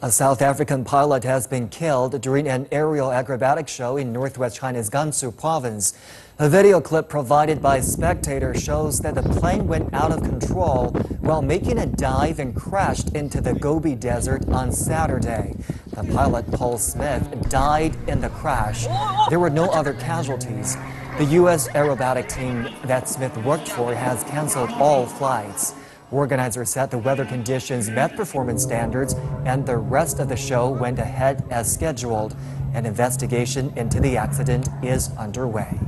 A South African pilot has been killed during an aerial acrobatic show in northwest China's Gansu province. A video clip provided by Spectator shows that the plane went out of control while making a dive and crashed into the Gobi Desert on Saturday. The pilot, Paul Smith, died in the crash. There were no other casualties. The U.S. aerobatic team that Smith worked for has canceled all flights. Organizers said the weather conditions met performance standards and the rest of the show went ahead as scheduled. An investigation into the accident is underway.